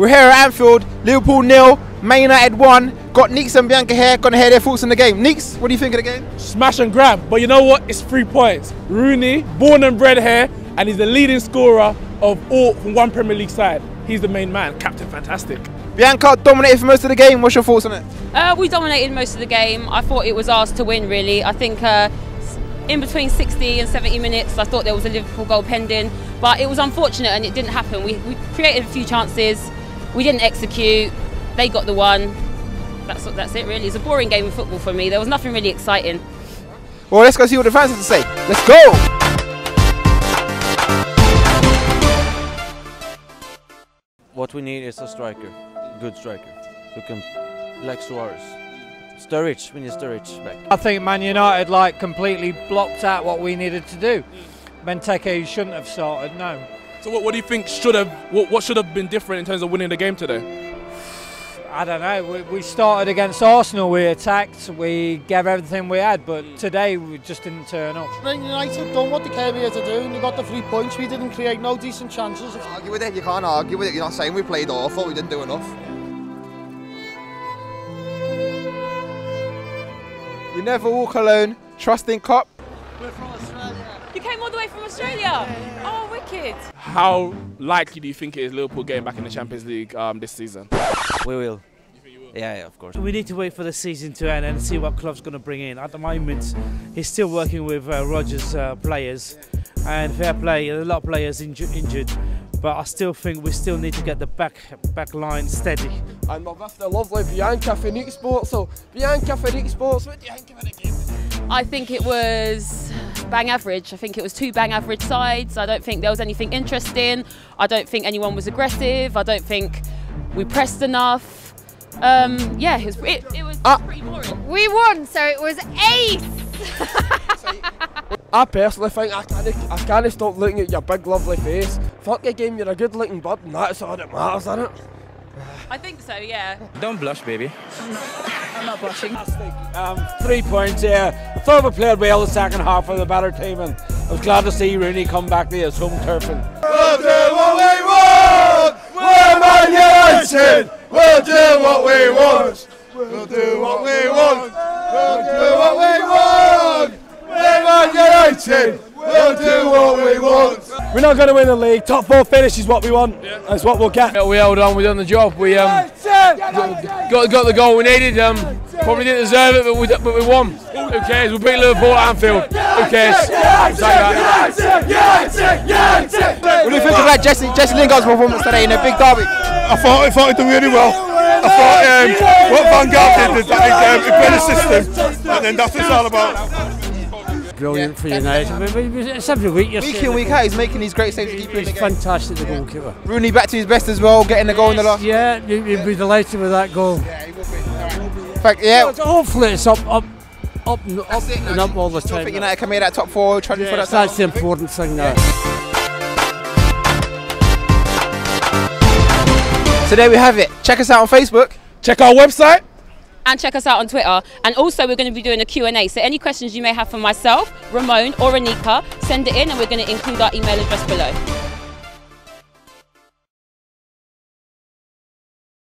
We're here at Anfield, Liverpool nil, Man United one. Got Neeks and Bianca here, gonna hear their thoughts on the game. Neeks, what do you think of the game? Smash and grab, but you know what? It's three points. Rooney, born and bred here, and he's the leading scorer of all from one Premier League side. He's the main man, captain, fantastic. Bianca dominated for most of the game. What's your thoughts on it? Uh, we dominated most of the game. I thought it was ours to win, really. I think uh, in between 60 and 70 minutes, I thought there was a Liverpool goal pending, but it was unfortunate and it didn't happen. We, we created a few chances, we didn't execute, they got the one. That's, that's it, really. It's a boring game of football for me. There was nothing really exciting. Well, let's go see what the fans have to say. Let's go! What we need is a striker, good striker, who can, like Suarez. Sturridge, we need Sturridge back. I think Man United like completely blocked out what we needed to do. Benteke shouldn't have started, no. So what, what do you think should have what, what should have been different in terms of winning the game today? I don't know. We, we started against Arsenal. We attacked. We gave everything we had, but mm. today we just didn't turn up. Man United done what they came here to do and they got the three points. We didn't create no decent chances. Argue with it, you can't argue with it. You're not saying we played awful, we didn't do enough. You never walk alone. Trust in Klopp. You came all the way from Australia? Oh, wicked. How likely do you think it is Liverpool getting back in the Champions League um, this season? We will. Yeah, yeah, of course. We need to wait for the season to end and see what club's going to bring in. At the moment, he's still working with uh, Rodgers' uh, players, and fair play, a lot of players inju injured. But I still think we still need to get the back back line steady. And we're with the lovely Bianca Fanique Sports. So, Bianca Fanique Sports, what do you think of the game? I think it was bang average. I think it was two bang average sides. I don't think there was anything interesting. I don't think anyone was aggressive. I don't think we pressed enough. Um, yeah, it was, it, it was Ah. pretty boring. We won, so it was ace. I personally think I can't, I can't stop looking at your big lovely face. Fuck your game, you're a good looking bud and that's all that matters, isn't it? I think so, yeah. Don't blush, baby. I'm not blushing. Um, three points here. I thought we played well the second half of the better team, and I was glad to see Rooney come back to his home turf. And We'll do what we want! We're Man United! We'll do what we want! We'll do what we want! We'll do what we want! We're Man United! We'll do what we want! We're not going to win the league. Top four finish is what we want. That's what we'll get. we held on, we done the job. We um, got got the goal we needed. Um, probably didn't deserve it, but we but we won. Who cares? We beat Liverpool at Anfield. Who cares? What do you think of that Jesse, Jesse Lingard's performance today in a big derby? I thought, I thought he did really well. I thought um, what Van Gaal did, I think um, he played a system, and then that's what it's all about. Brilliant for United. I mean, It's every week you're Week in, week out, he's making these great saves to keep in He's the fantastic, the goalkeeper. Rooney back to his best as well, getting the goal in the last. Yeah, you- you'd be delighted with that goal. Yeah, he would be. In fact, yeah. Hopefully it's up, up, up, and up, That's it, and up all the Still time. think United can make that top four, trying for that. Yes, that's the important thing now. So there we have it. Check us out on Facebook. Check our website. And check us out on Twitter. And also we're going to be doing a Q&A. So any questions you may have for myself, Ramon or Anika, send it in and we're going to include our email address below.